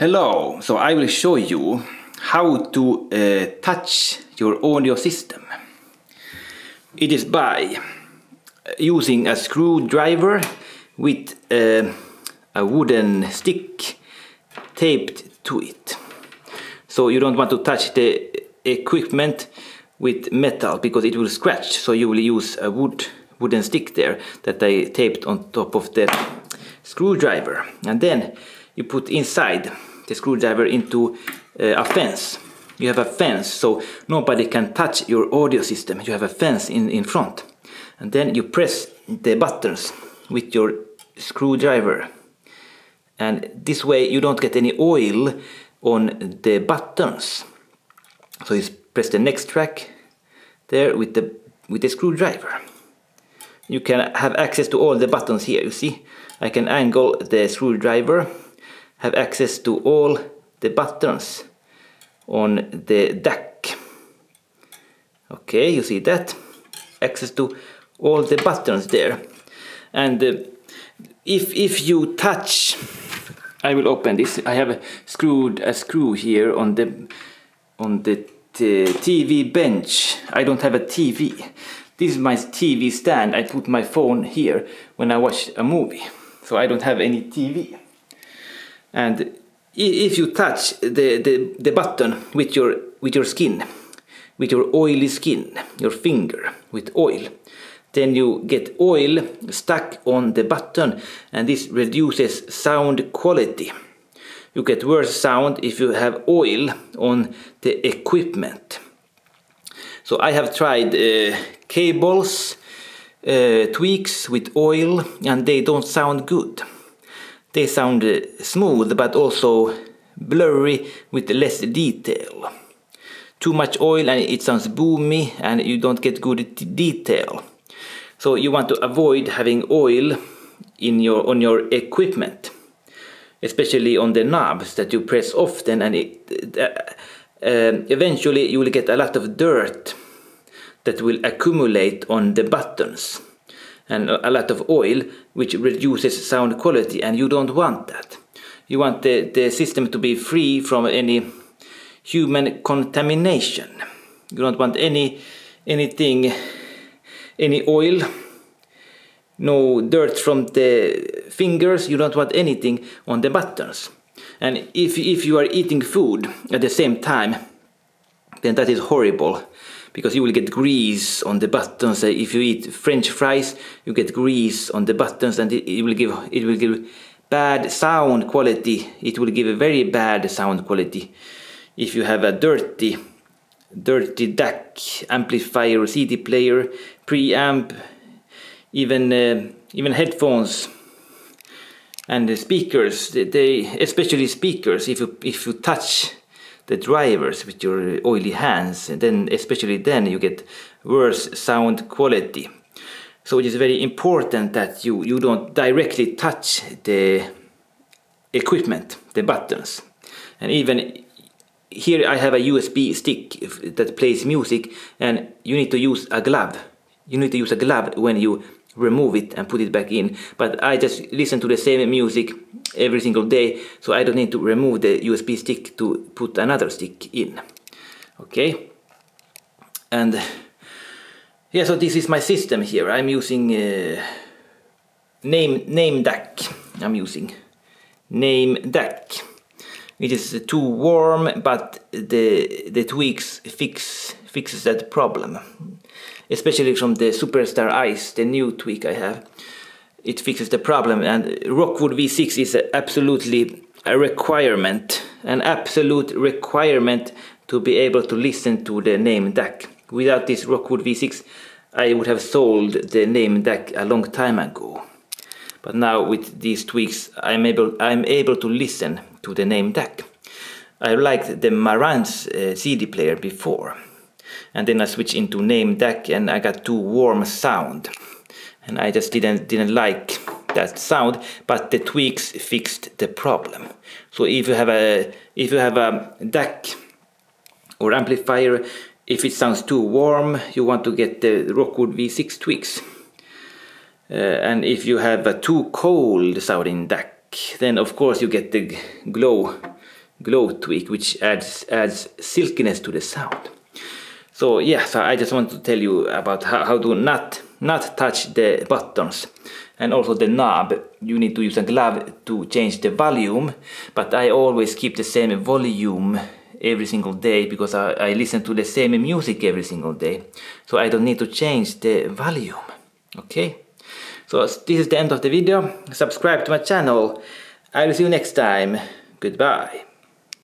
Hello, so I will show you how to uh, touch your audio system. It is by using a screwdriver with uh, a wooden stick taped to it. So you don't want to touch the equipment with metal because it will scratch. So you will use a wood wooden stick there that I taped on top of the screwdriver. And then you put inside the screwdriver into uh, a fence. You have a fence so nobody can touch your audio system. You have a fence in, in front. And then you press the buttons with your screwdriver. And this way you don't get any oil on the buttons. So you press the next track there with the with the screwdriver. You can have access to all the buttons here, you see. I can angle the screwdriver have access to all the buttons on the DAC. Okay, you see that? Access to all the buttons there. And uh, if, if you touch, I will open this. I have screwed a screw here on the on the TV bench. I don't have a TV. This is my TV stand. I put my phone here when I watch a movie. So I don't have any TV and if you touch the, the, the button with your, with your skin, with your oily skin, your finger with oil, then you get oil stuck on the button and this reduces sound quality. You get worse sound if you have oil on the equipment. So I have tried uh, cables, uh, tweaks with oil and they don't sound good. They sound uh, smooth but also blurry with less detail. Too much oil and it sounds boomy and you don't get good detail. So you want to avoid having oil in your on your equipment, especially on the knobs that you press often and it, uh, uh, eventually you will get a lot of dirt that will accumulate on the buttons and a lot of oil which reduces sound quality and you don't want that. You want the, the system to be free from any human contamination. You don't want any anything any oil no dirt from the fingers you don't want anything on the buttons and if, if you are eating food at the same time then that is horrible because you will get grease on the buttons. If you eat French fries, you get grease on the buttons, and it, it will give it will give bad sound quality. It will give a very bad sound quality if you have a dirty dirty DAC amplifier CD player, preamp, even uh, even headphones and the speakers. They especially speakers. If you if you touch the drivers with your oily hands and then especially then you get worse sound quality. So it is very important that you you don't directly touch the equipment the buttons. And even here I have a USB stick that plays music and you need to use a glove. You need to use a glove when you remove it and put it back in. But I just listen to the same music every single day so I don't need to remove the USB stick to put another stick in. Okay? And yeah so this is my system here. I'm using uh, Naim Naim DAC. I'm using Naim DAC. It is too warm but the the tweaks fix fixes that problem especially from the Superstar Ice the new tweak I have. It fixes the problem and Rockwood V6 is absolutely a requirement an absolute requirement to be able to listen to the Naim DAC without this Rockwood V6 I would have sold the Naim DAC a long time ago. But now with these tweaks I'm able I'm able to listen to the Naim DAC I liked the Marantz uh, CD player before and then I switched into Naim deck and I got too warm sound. And I just didn't didn't like that sound but the tweaks fixed the problem. So if you have a if you have a DAC or amplifier if it sounds too warm you want to get the Rockwood V6 tweaks. Uh, and if you have a too cold sounding DAC then of course you get the glow glow tweak which adds adds silkiness to the sound so yeah so i just want to tell you about how, how to not not touch the buttons. And also the knob. You need to use a glove to change the volume but i always keep the same volume every single day because I, I listen to the same music every single day. So i don't need to change the volume. Okay? So this is the end of the video. Subscribe to my channel. I will see you next time. Goodbye